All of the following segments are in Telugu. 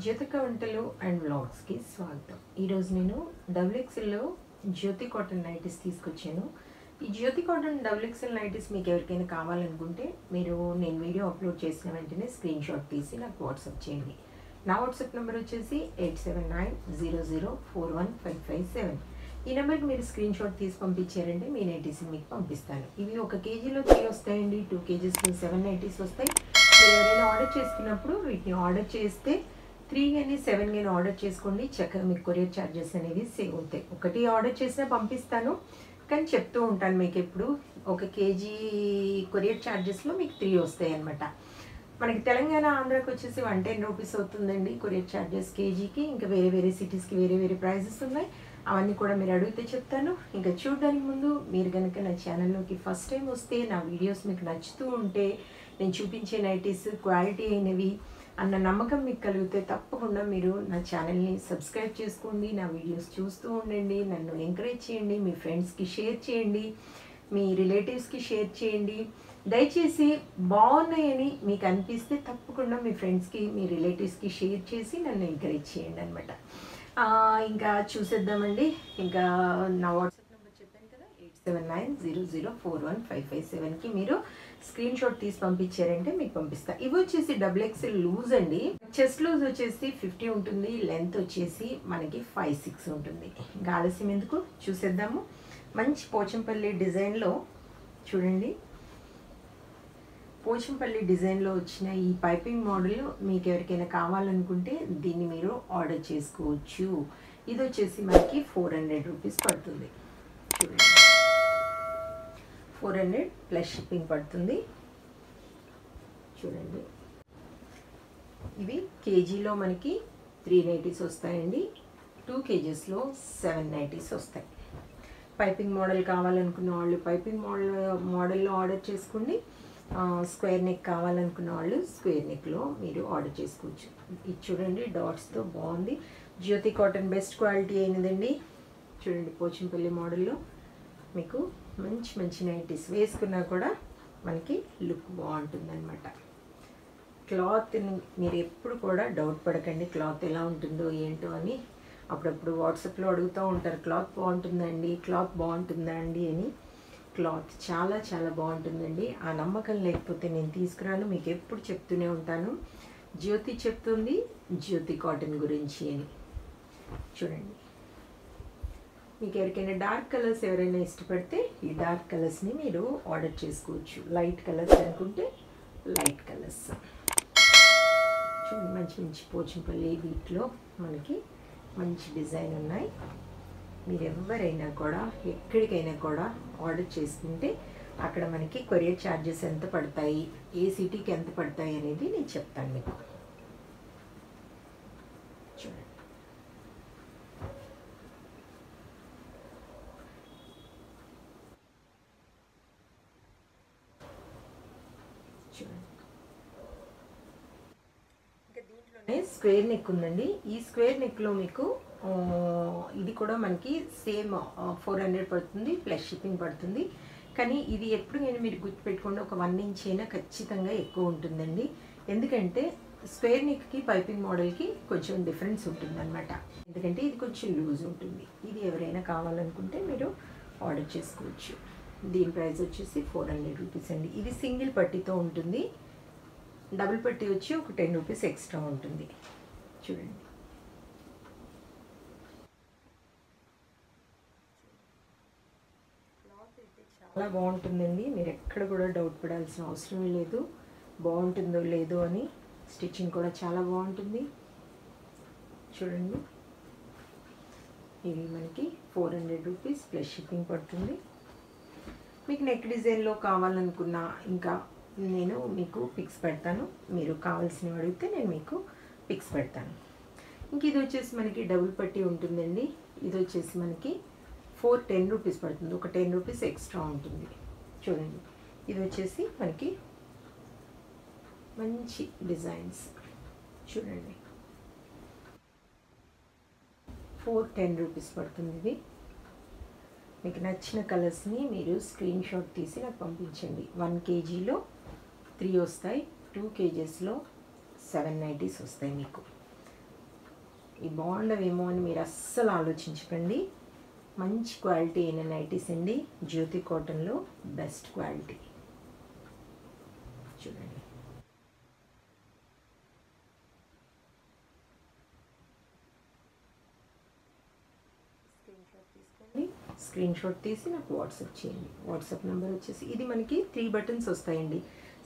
జ్యోతిక వంటలు అండ్ వ్లాగ్స్కి స్వాగతం. ఈరోజు నేను డబ్ల్యూఎక్స్ఎల్లో జ్యోతి కాటన్ నైటీస్ తీసుకొచ్చాను. ఈ Jyothi cotton WXL XL nighties మీకు ఎవరికైనా కావాలనుకుంటే మీరు నేను వీడియో అప్లోడ్ చేసిన వెంటనే స్క్రీన్ షాట్ తీసి నాకు వాట్సాప్ చేయండి. నా వాట్సాప్ నెంబర్ వచ్చేసి eight seven nine zero zero four one five five seven. ఈ నెంబర్కి మీరు స్క్రీన్ షాట్ తీసి పంపించారంటే మీ నైటీస్ని మీకు పంపిస్తాను. ఇవి ఒక కేజీలో త్రీ వస్తాయండి. టూ కేజీస్లో సెవెన్ నైటీస్ వస్తాయి. మీరు ఎవరైనా ఆర్డర్ చేసుకున్నప్పుడు వీటిని ఆర్డర్ చేస్తే త్రీ కానీ సెవెన్ కానీ ఆర్డర్ చేసుకోండి. చక్కగా మీకు కొరియర్ ఛార్జెస్ అనేవి సేవ్ అవుతాయి. ఒకటి ఆర్డర్ చేసినా పంపిస్తాను. కానీ చెప్తూ ఉంటాను మీకు ఎప్పుడు. ఒక కేజీ కొరియర్ ఛార్జెస్లో మీకు త్రీ వస్తాయి అనమాట మనకి తెలంగాణ ఆంధ్రాకి వచ్చేసి వన్ టెన్ రూపీస్ అవుతుందండి కొరియర్ ఛార్జెస్ కేజీకి. ఇంకా వేరే వేరే సిటీస్కి వేరే వేరే ప్రైజెస్ ఉన్నాయి. అవన్నీ కూడా మీరు అడిగితే చెప్తాను. ఇంకా చూడడానికి ముందు మీరు కనుక నా ఛానల్లోకి ఫస్ట్ టైం వస్తే నా వీడియోస్ మీకు నచ్చుతూ ఉంటే నేను చూపించే నైటీస్ క్వాలిటీ అయినవి అన్న నమ్మకం మీకు కలిగితే తప్పకుండా మీరు నా ఛానల్ని సబ్స్క్రైబ్ చేసుకోండి నా వీడియోస్ చూస్తూ ఉండండి నన్ను ఎంకరేజ్ చేయండి మీ ఫ్రెండ్స్కి షేర్ చేయండి మీ రిలేటివ్స్కి షేర్ చేయండి. దయచేసి బాగున్నాయని మీకు అనిపిస్తే తప్పకుండా మీ ఫ్రెండ్స్కి మీ రిలేటివ్స్కి షేర్ చేసి నన్ను ఎంకరేజ్ చేయండి అనమాట ఇంకా చూసేద్దామండి. ఇంకా నా వాట్సాప్ నెంబర్ చెప్పాను కదా eight seven nine zero zero four one five five సెవెన్కి మీరు స్క్రీన్ షాట్ తీసి పంపించారంటే మీకు పంపిస్తా. ఇవి వచ్చేసి డబుల్ ఎక్స్ఎల్ లూజ్ అండి. చెస్ట్ లూజ్ వచ్చేసి ఫిఫ్టీ ఉంటుంది లెంత్ వచ్చేసి మనకి ఫైవ్ సిక్స్ ఉంటుంది. ఇంకా ఆలస్యం ఎందుకు? చూసేద్దాము. మంచి పోచంపల్లి డిజైన్లో చూడండి. పోచంపల్లి డిజైన్లో వచ్చిన ఈ పైపింగ్ మోడల్ మీకు ఎవరికైనా కావాలనుకుంటే దీన్ని మీరు ఆర్డర్ చేసుకోవచ్చు. ఇది వచ్చేసి మనకి ఫోర్ హండ్రెడ్ రూపీస్ పడుతుంది. చూడండి. ఫోర్ హండ్రెడ్ ప్లస్ షిప్పింగ్ పడుతుంది. చూడండి. ఇవి కేజీలో మనకి త్రీ నైటీస్ వస్తాయండి. టూ కేజీస్లో సెవెన్ నైటీస్ వస్తాయి. పైపింగ్ మోడల్ కావాలనుకున్న వాళ్ళు పైపింగ్ మోడల్ మోడల్లో ఆర్డర్ చేసుకోండి. స్క్వేర్ నెక్ కావాలనుకున్న వాళ్ళు స్క్వేర్ నెక్లో మీరు ఆర్డర్ చేసుకోవచ్చు. ఇది చూడండి డాట్స్తో బాగుంది. జ్యోతి కాటన్ బెస్ట్ క్వాలిటీ అయినదండి. చూడండి పోచంపల్లి మోడల్లో మీకు మంచి మంచి నైటీస్ వేసుకున్నా కూడా మనకి లుక్ బాగుంటుందన్నమాట. క్లాత్ని మీరు ఎప్పుడు కూడా డౌట్ పడకండి క్లాత్ ఎలా ఉంటుందో ఏంటో అని. అప్పుడప్పుడు వాట్సాప్లో అడుగుతూ ఉంటారు క్లాత్ బాగుంటుందండి క్లాత్ బాగుంటుందా అండి? అని. క్లాత్ చాలా చాలా బాగుంటుందండి. ఆ నమ్మకం లేకపోతే నేను తీసుకురాను మీకు ఎప్పుడు చెప్తూనే ఉంటాను. జ్యోతి చెప్తుంది జ్యోతి కాటన్ గురించి అని. చూడండి. మీకు ఎవరికైనా డార్క్ కలర్స్ ఎవరైనా ఇష్టపడితే ఈ డార్క్ కలర్స్ని మీరు ఆర్డర్ చేసుకోవచ్చు. లైట్ కలర్స్ అనుకుంటే లైట్ కలర్స్. చూడండి మంచి మంచి పోచంపల్లి వీటిలో మనకి మంచి డిజైన్ ఉన్నాయి. మీరు ఎవరైనా కూడా ఎక్కడికైనా కూడా ఆర్డర్ చేసుకుంటే అక్కడ మనకి కొరియర్ ఛార్జెస్ ఎంత పడతాయి ఏ సిటీకి ఎంత పడతాయి అనేది నేను చెప్తాను మీకు చూడండి చూడండి ఇంకా దీంట్లోనే స్క్వేర్ నెక్ ఉందండి. ఈ స్క్వేర్ నెక్లో మీకు ఇది కూడా మనకి సేమ్ ఫోర్ హండ్రెడ్ పడుతుంది ప్లస్ షిప్పింగ్ పడుతుంది. కానీ ఇది ఎప్పుడు నేను మీరు గుర్తుపెట్టుకోండి ఒక వన్ ఇంచ్ అయినా ఖచ్చితంగా ఎక్కువ ఉంటుందండి. ఎందుకంటే స్క్వేర్ నెక్కి పైపింగ్ మోడల్కి కొంచెం డిఫరెన్స్ ఉంటుందన్నమాట. ఎందుకంటే ఇది కొంచెం లూజ్ ఉంటుంది. ఇది ఎవరైనా కావాలనుకుంటే మీరు ఆర్డర్ చేసుకోవచ్చు. దీని ప్రైస్ వచ్చేసి ఫోర్ హండ్రెడ్ రూపీస్ అండి. ఇది సింగిల్ పట్టీతో ఉంటుంది. డబుల్ పట్టీ వచ్చి ఒక టెన్ రూపీస్ ఎక్స్ట్రా ఉంటుంది. చూడండి. చాలా బాగుంటుందండి. మీరు ఎక్కడ కూడా డౌట్ పడాల్సిన అవసరం లేదు. బాగుంటుందో లేదో అని స్టిచ్చింగ్ కూడా చాలా బాగుంటుంది. చూడండి. ఇవి మనకి four hundred rupees plus shipping పడుతుంది. మీకు నెక్ డిజైన్లో కావాలనుకున్నా ఇంకా నేను మీకు పిక్స్ పెడతాను. మీరు కావాల్సినవి అడిగితే నేను మీకు పిక్స్ పెడతాను. ఇంక ఇది వచ్చేసి మనకి డబుల్ పట్టి ఉంటుందండి. ఇది వచ్చేసి మనకి ఫోర్ టెన్ రూపీస్ పడుతుంది. ఒక టెన్ రూపీస్ ఎక్స్ట్రా ఉంటుంది. చూడండి. ఇది వచ్చేసి మనకి మంచి డిజైన్స్. చూడండి. ఫోర్ టెన్ రూపీస్ పడుతుంది ఇది. మీకు నచ్చిన కలర్స్ని మీరు స్క్రీన్ షాట్ తీసి నాకు పంపించండి. వన్ కేజీలో త్రీ వస్తాయి టూ కేజెస్లో సెవెన్ నైంటీస్ వస్తాయి మీకు. ఈ బాగుండవేమో అని మీరు అస్సలు ఆలోచించకండి. మంచి క్వాలిటీ అయిన నైటీస్ అండి. జ్యోతి కాటన్లో బెస్ట్ క్వాలిటీ. చూడండి స్క్రీన్ షాట్ తీసుకోండి. స్క్రీన్ షాట్ తీసి నాకు వాట్సాప్ చేయండి. వాట్సాప్ నెంబర్ వచ్చేసి ఇది మనకి త్రీ బటన్స్ వస్తాయండి.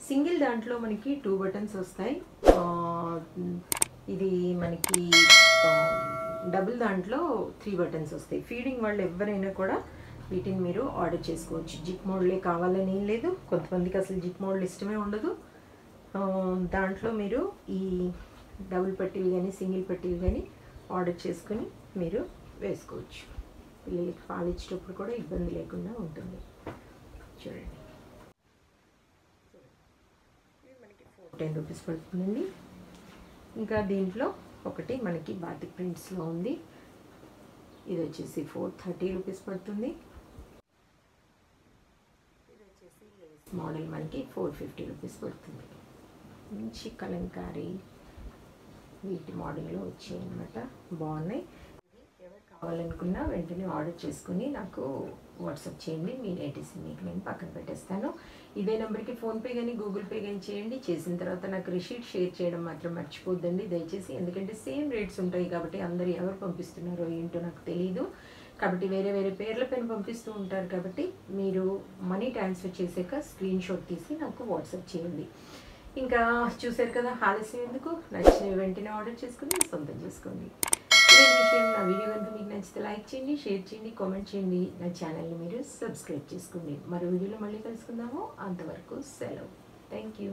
సింగిల్ దాంట్లో మనకి టూ బటన్స్ వస్తాయి. ఇది మనకి డబుల్ దాంట్లో త్రీ బటన్స్ వస్తాయి. ఫీడింగ్ వాళ్ళు ఎవరైనా కూడా వీటిని మీరు ఆర్డర్ చేసుకోవచ్చు. జిప్ మోడలే కావాలని ఏం లేదు. కొంతమందికి అసలు జిప్ మోడల్ ఇష్టమే ఉండదు. దాంట్లో మీరు ఈ డబుల్ పట్టీలు కానీ సింగిల్ పట్టీలు కానీ ఆర్డర్ చేసుకొని మీరు వేసుకోవచ్చు. పిల్లలకి పాలు ఇచ్చేటప్పుడు కూడా ఇబ్బంది లేకుండా ఉంటుంది. చూడండి. మనకి ఫోర్ టెన్ రూపీస్ పడుతుందండి. ఇంకా దీంట్లో ఒకటి మనకి బాతిక్ ప్రింట్స్లో ఉంది. ఇది వచ్చేసి ఫోర్ థర్టీ రూపీస్ పడుతుంది. ఇది వచ్చేసి మోడల్ మనకి ఫోర్ ఫిఫ్టీ రూపీస్ పడుతుంది. మంచి కలంకారీ వీటి మోడల్లో వచ్చాయి అనమాట బాగున్నాయి. కావాలనుకున్నా వెంటనే ఆర్డర్ చేసుకుని నాకు వాట్సాప్ చేయండి మీ నైటీస్ మీకు నేను పక్కన పెట్టేస్తాను. ఇదే నెంబర్కి ఫోన్పే కానీ గూగుల్ పే కానీ చేయండి. చేసిన తర్వాత నాకు రిసీట్ షేర్ చేయడం మాత్రం మర్చిపోద్దండి దయచేసి. ఎందుకంటే సేమ్ రేట్స్ ఉంటాయి కాబట్టి అందరు ఎవరు పంపిస్తున్నారో ఏంటో నాకు తెలియదు కాబట్టి వేరే వేరే పేర్ల పైన పంపిస్తూ ఉంటారు కాబట్టి మీరు మనీ ట్రాన్స్ఫర్ చేసాక స్క్రీన్ షాట్ తీసి నాకు వాట్సాప్ చేయండి. ఇంకా చూశారు కదా ఆలస్యం ఎందుకు? నచ్చిన వెంటనే ఆర్డర్ చేసుకుని సొంతం చేసుకోండి. విషయం నా వీడియో కనుక మీకు నచ్చితే లైక్ చేయండి షేర్ చేయండి కామెంట్ చేయండి. నా ఛానల్ని మీరు సబ్స్క్రైబ్ చేసుకోండి. మరో వీడియోలో మళ్ళీ కలుసుకుందాము. అంతవరకు సెలవు. Thank you